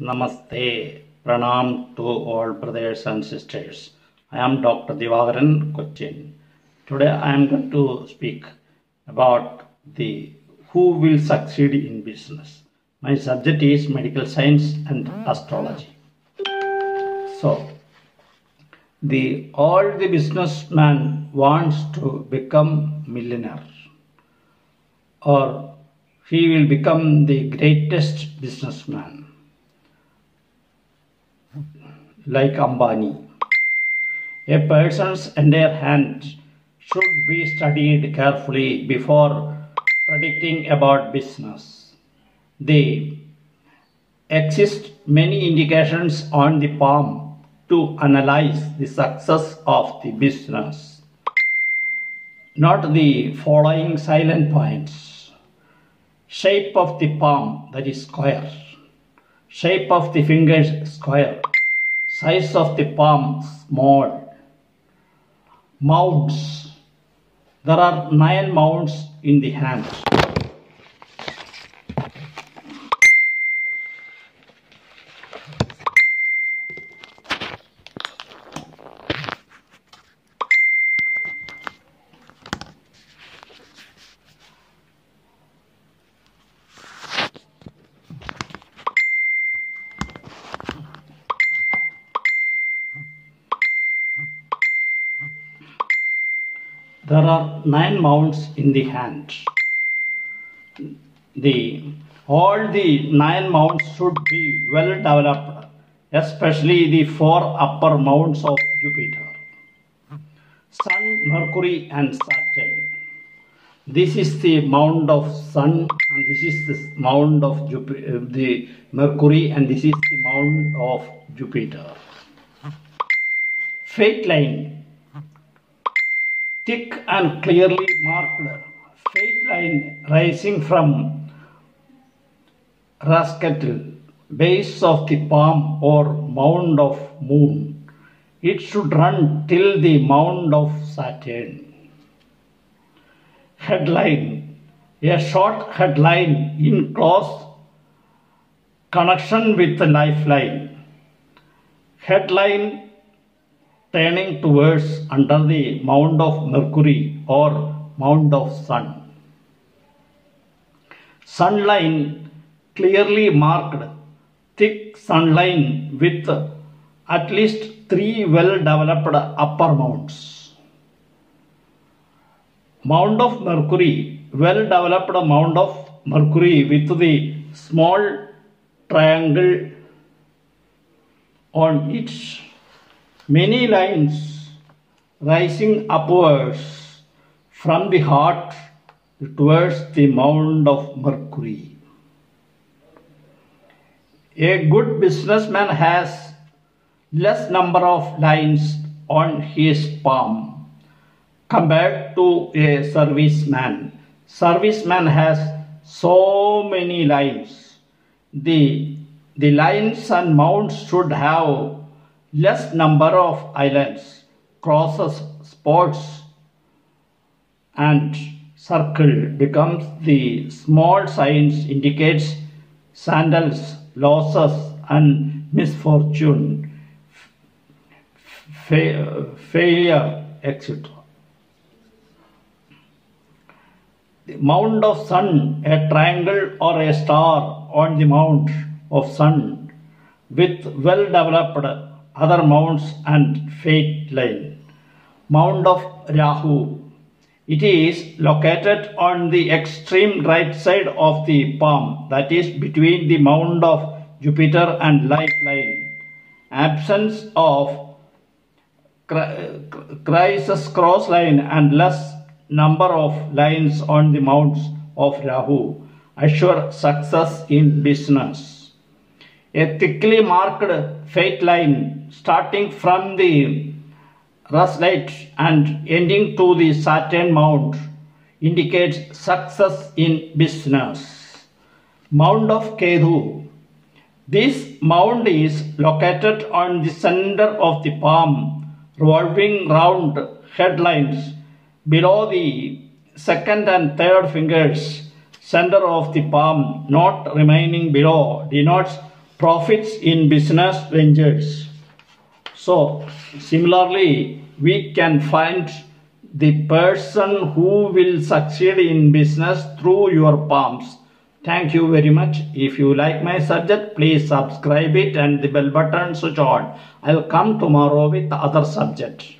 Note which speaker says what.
Speaker 1: Namaste. Pranam to all brothers and sisters. I am Dr. Divakaran Cochin. Today I am going to speak about the who will succeed in business. My subject is medical science and astrology. So, the all the businessman wants to become millionaire or he will become the greatest businessman like Ambani. A person's entire hand should be studied carefully before predicting about business. There exist many indications on the palm to analyze the success of the business. Not the following silent points. Shape of the palm that is square. Shape of the fingers square. Size of the palm small. Mounds. There are nine mounds in the hand. There are nine mounts in the hand. The all the nine mounts should be well developed, especially the four upper mounts of Jupiter. Sun, Mercury, and Saturn. This is the mount of Sun, and this is the mount of Jupiter, uh, the Mercury, and this is the mount of Jupiter. Fate line thick and clearly marked fate line rising from rascette base of the palm or mound of moon. It should run till the mound of Saturn. Headline A short headline in close connection with the lifeline. Headline turning towards under the mound of Mercury or mound of Sun. Sunline clearly marked, thick sunline with at least three well developed upper mounds. Mound of Mercury, well developed mound of Mercury with the small triangle on its many lines rising upwards from the heart towards the mound of Mercury. A good businessman has less number of lines on his palm compared to a serviceman. Serviceman has so many lines. The, the lines and mounts should have less number of islands, crosses, spots, and circle becomes the small signs indicates sandals, losses, and misfortune, fa- failure, etc. The mound of sun, a triangle or a star on the mount of sun with well developed other mounts and fate line. Mound of Rahu. It is located on the extreme right side of the palm, that is between the mound of Jupiter and lifeline. Absence of crisis cross line and less number of lines on the mounts of Rahu assure success in business. A thickly marked fate line starting from the Ruslight and ending to the Saturn mount indicates success in business. Mound of Ketu. This mound is located on the center of the palm, revolving round headlines below the second and third fingers. Center of the palm, not remaining below, denotes profits in business ventures. So, similarly, we can find the person who will succeed in business through your palms. Thank you very much. If you like my subject, please subscribe it and the bell button switch on. I'll come tomorrow with other subject.